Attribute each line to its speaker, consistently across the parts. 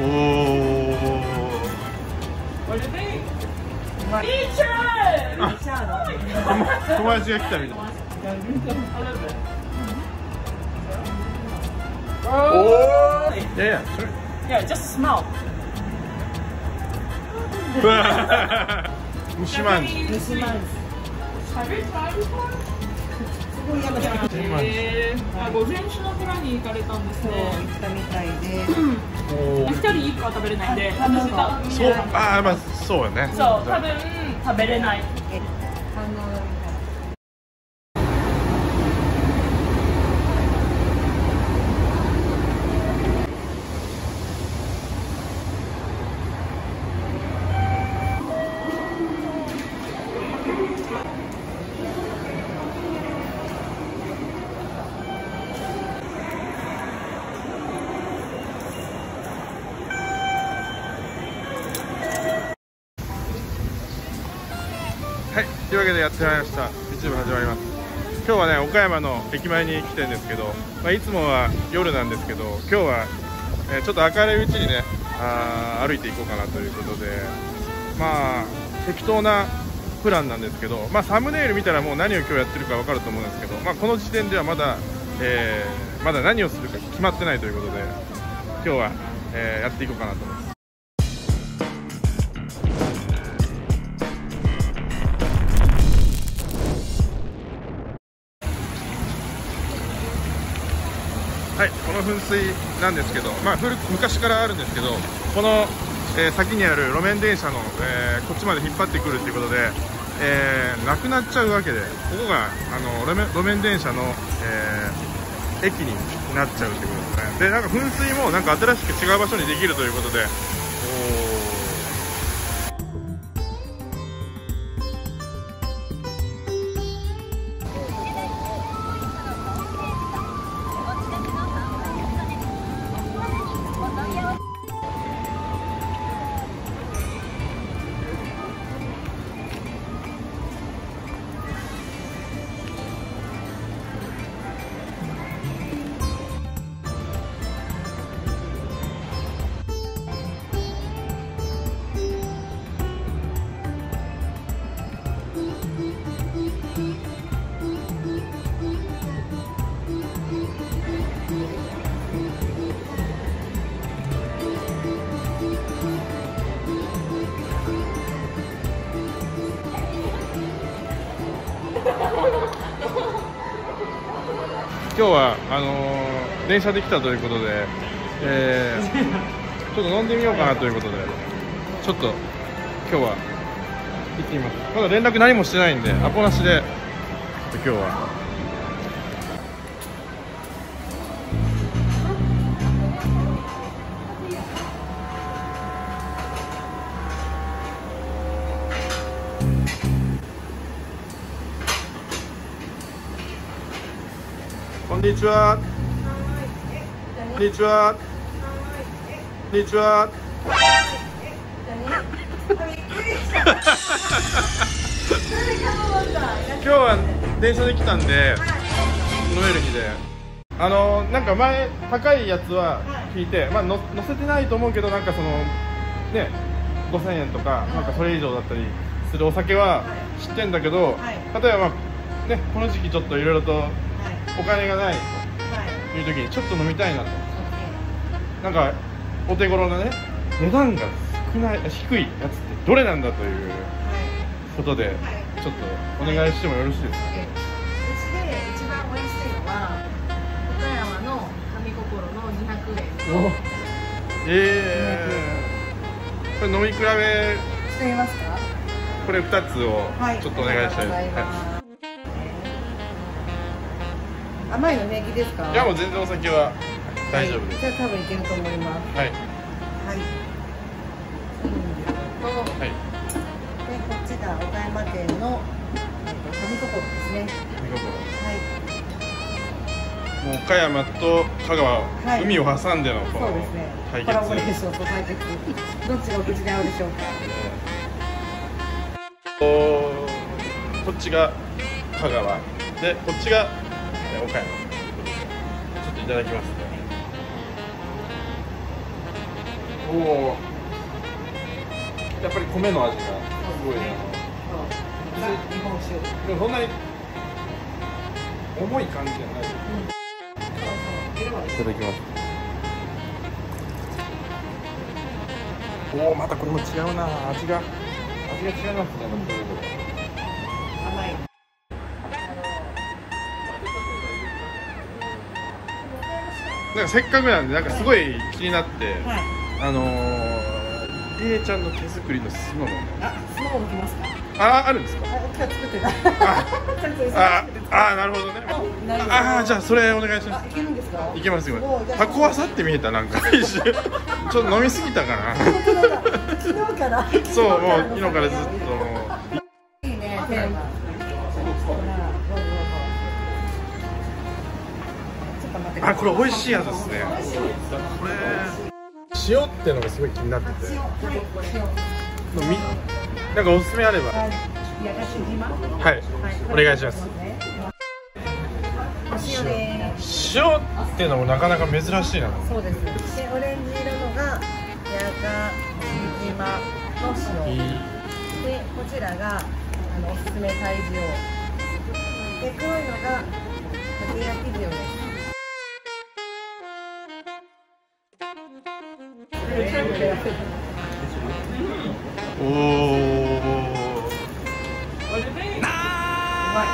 Speaker 1: おお
Speaker 2: What do you think?
Speaker 3: まあ
Speaker 2: Teacher!
Speaker 1: あ
Speaker 3: チャーの
Speaker 1: 友達が来たみたい
Speaker 2: A little bit.
Speaker 1: おおいやいやそれ
Speaker 2: Yeah, just smell.
Speaker 1: うわ虫まんじゅう
Speaker 3: 虫まんじ
Speaker 2: Have you tried before?
Speaker 3: すごい山だそう行
Speaker 2: えー、あ午前中の蔵に行かれたんですね。
Speaker 3: ったみたいで
Speaker 1: お
Speaker 2: 一人一個は食べれないんで、
Speaker 3: あ
Speaker 2: 私
Speaker 1: そうああまあそうよね
Speaker 2: そう、多分食べれない。
Speaker 3: え反
Speaker 1: やってまいりました。YouTube 始まります。今日はね岡山の駅前に来てるんですけど、まあ、いつもは夜なんですけど今日は、えちょっと明るいうちにねあ歩いていこうかなということでまあ適当なプランなんですけど、まあ、サムネイル見たらもう何を今日やってるか分かると思うんですけど、まあ、この時点ではまだ、えーまだ何をするか決まってないということで今日は、えーやっていこうかなと思います。噴水なんですけど、まあ、古昔からあるんですけど、この、えー先にある路面電車の、えーこっちまで引っ張ってくるということで、えーなくなっちゃうわけで、ここがあの路面路面電車の、えー駅になっちゃうということですね。で、なんか噴水もなんか新しく違う場所にできるということで、今日はあのー電車で来たということで、えーちょっと飲んでみようかなということでちょっと今日は行ってみます。まだ連絡何もしてないんでアポなしで今日は。にちは。こんにちは。こんにちは。今日は電車で来たんで飲める日で。あのなんか前高いやつは聞いて、まあ、の乗せてないと思うけどなんかそのね5000円とかなんかそれ以上だったりするお酒は知ってんだけど、
Speaker 3: はい。
Speaker 1: 例えば、まあね、この時期ちょっといろいろと
Speaker 3: はい
Speaker 1: お金がない。
Speaker 3: はい。
Speaker 1: という時にちょっと飲みたいなと。なんかお手頃なね値段が少ない低いやつってどれなんだということでちょっとお願いしてもよろしいですか？
Speaker 3: えうちで一番美味しいのは岡山の神心の200円。
Speaker 1: おえー、これ飲み比べ。
Speaker 3: してみますか？
Speaker 1: これ2つを
Speaker 3: はい。
Speaker 1: ちょっとお願いしたいです、
Speaker 3: ありがとうござい甘いの平気ですか？
Speaker 1: い、いやもう全然お酒は大丈夫です。
Speaker 3: じゃあ多分いけると思います。
Speaker 1: はい。
Speaker 3: はい。と
Speaker 1: はい。
Speaker 3: でこっちが岡山県のえっと神心ですね。
Speaker 1: 見事
Speaker 3: はい。
Speaker 1: もう岡山と香川、
Speaker 3: はい
Speaker 1: 海を挟んでのこの
Speaker 3: そうですね。
Speaker 1: 対決
Speaker 3: コラボレーションと対決。どっちがお口に合うでしょうか？
Speaker 1: ここっちが香川。でこっちがね岡山。ちょっといただきますね。おおやっぱり米の味がすごいな、ね、そんなに重い感じじゃない、
Speaker 3: うん、い
Speaker 1: ただきます。おおまたこれも違うな。味が。味が違いますね、
Speaker 3: うん
Speaker 1: なんかせっかくなんでなんかすごい気になって、
Speaker 3: はい。
Speaker 1: あのー、りえちゃんの手作りの酢の。物
Speaker 3: あスノーも来ますか？
Speaker 1: ああるんですか？
Speaker 3: あ
Speaker 1: あ なるほどね。
Speaker 3: あ
Speaker 1: ああじゃあそれお願いします。
Speaker 3: あいけるんですか？
Speaker 1: いけますよ。
Speaker 3: おうじゃあ。
Speaker 1: さって見えたなんか ちょっと飲みすぎたかな。
Speaker 3: 昨日から。
Speaker 1: そうもう昨日からずっと
Speaker 3: いいねテーマって
Speaker 1: あこれ美味しいやつですね。これ塩ってのがすごい気になってて。なんかおすすめあれば。
Speaker 3: はい
Speaker 1: お願いします。
Speaker 3: お塩です
Speaker 1: 塩っていうのもなかなか珍しいな。
Speaker 3: そうです。でオレンジ色のが八ヶ島の塩。
Speaker 1: いい。
Speaker 3: でこちらがあのおすすめ鯛塩で黒いのがかけ焼き塩です
Speaker 1: おお
Speaker 2: なーまい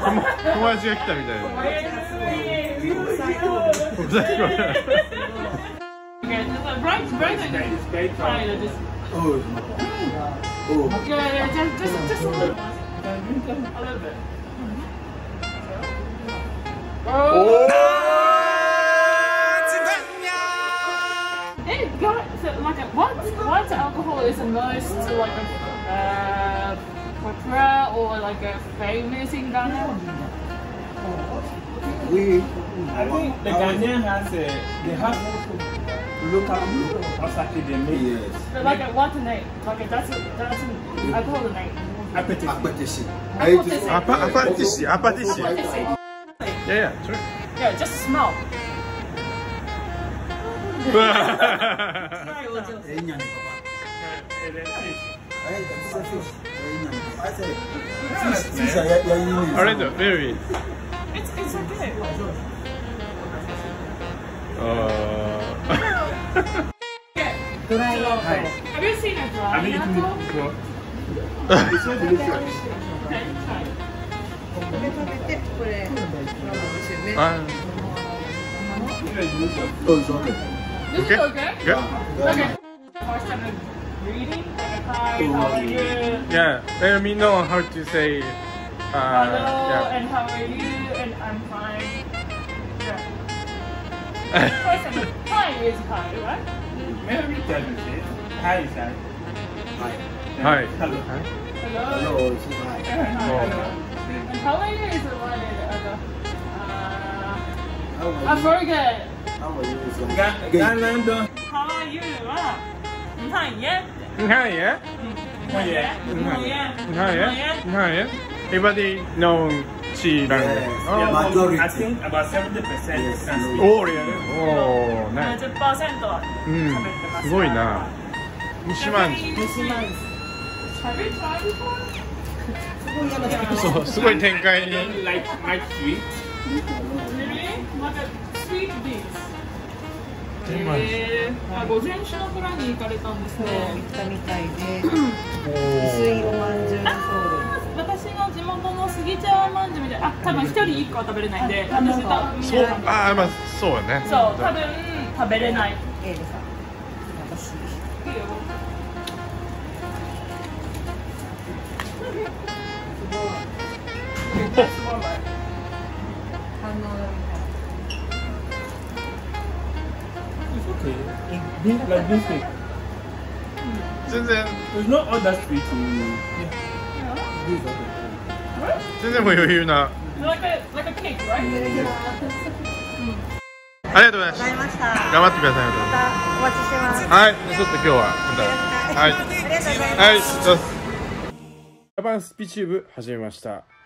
Speaker 3: お
Speaker 1: 友達が来たみたい
Speaker 2: な。ザキは。Oh, hey, God, so like, a, what, what alcohol is the most like a uh, popular or like a famous in Ghana?
Speaker 4: We, I think the Ghanaian has a, they have local osake they make. Yes.
Speaker 2: But like, a, what's the name? Like, a, that's a, that's an alcohol name.
Speaker 4: Appetitive.
Speaker 5: Apetisi.
Speaker 2: Apetisi.
Speaker 1: アパ yeah, yeah, sure.
Speaker 2: Yeah, just smell.
Speaker 1: Alright, very.
Speaker 2: It's it's okay.
Speaker 3: Uh.
Speaker 2: Have you seen a?
Speaker 3: べてこれこれも美味しいね
Speaker 1: あ
Speaker 4: It's very delicious.
Speaker 5: Oh, it's okay.
Speaker 2: This is
Speaker 1: Okay.
Speaker 2: okay?
Speaker 1: Good.
Speaker 2: Okay. First time of greeting, like hi, how are you?
Speaker 1: Yeah, let me know how to say. Uh,
Speaker 2: Hello,
Speaker 1: yeah.
Speaker 2: and how are you? And I'm fine. Yeah. First time, hi is hi, right?
Speaker 4: Maybe tell you this. Hi, is hi.
Speaker 1: Hi.
Speaker 4: Hello.
Speaker 2: Hello.
Speaker 5: Hello, it's hi.
Speaker 2: Hello. And how are you is what is uh, uh,
Speaker 5: How
Speaker 2: I
Speaker 5: are you?
Speaker 2: forget.
Speaker 5: How are you? It's okay.
Speaker 4: Ga- Ghana don't.
Speaker 2: How are you? Ah, 你看耶，
Speaker 1: Hi, yeah.
Speaker 2: 你看耶，你看耶，
Speaker 1: Hi, yeah. Hi, yeah. Everybody know Chi language.
Speaker 5: Yes.
Speaker 1: Oh,
Speaker 4: Yeah,
Speaker 5: majority.
Speaker 4: I think about 70%
Speaker 5: Yes,
Speaker 4: can speak.
Speaker 1: oh, really? Oh,
Speaker 2: 七
Speaker 1: nice.
Speaker 2: 十パーセントは
Speaker 1: うん
Speaker 2: 喋ってます。
Speaker 1: すごいな。西万字。
Speaker 3: 西万
Speaker 2: Have you tried before?
Speaker 1: そう、すごい展開に。
Speaker 2: えー、あ午前中の蔵に行かれたんです
Speaker 3: そう行
Speaker 2: ね。
Speaker 3: ったみたいで
Speaker 1: お
Speaker 3: 薄いおまんじゅう
Speaker 2: 私の地元の杉茶まんじゅうみたいな。あ、多分一人一個は食べれないんで、私多分
Speaker 1: そう、ああ、まあ、そうよね。
Speaker 2: そう、多分食べれない。
Speaker 4: It's okay. It's bean, like bean steak.
Speaker 1: 全然、
Speaker 4: mm. This.
Speaker 1: 全然もう余裕な。
Speaker 2: Like a, like a cake, right?
Speaker 1: ありがとうござい
Speaker 3: ました。
Speaker 1: 頑張ってください。
Speaker 3: またお待ちしてます
Speaker 1: はい、ちょっと今日は、また。はい。
Speaker 3: ありがとうございます
Speaker 1: はい、どうぞ。ジャパンスピチューブ始めました。